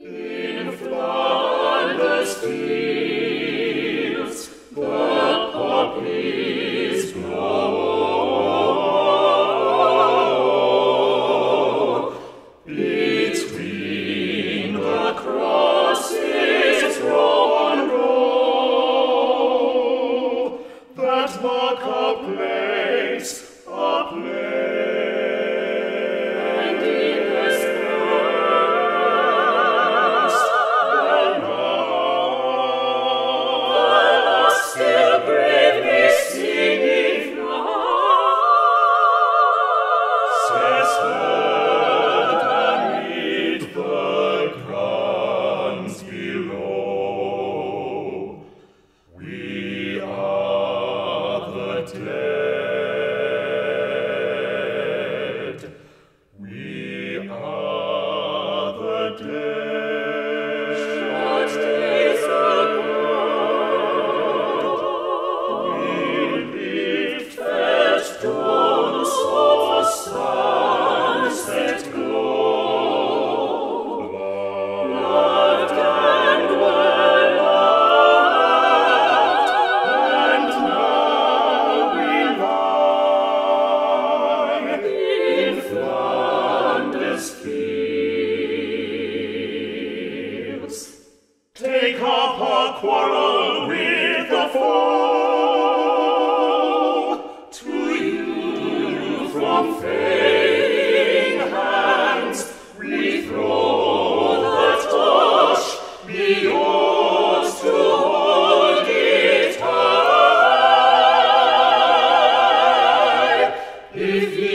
In Flanders fields the poppies grow. Between the crosses row row, that mark a place, a place. up a quarrel with the foe. To you from failing hands we throw the torch, be yours to hold it high. If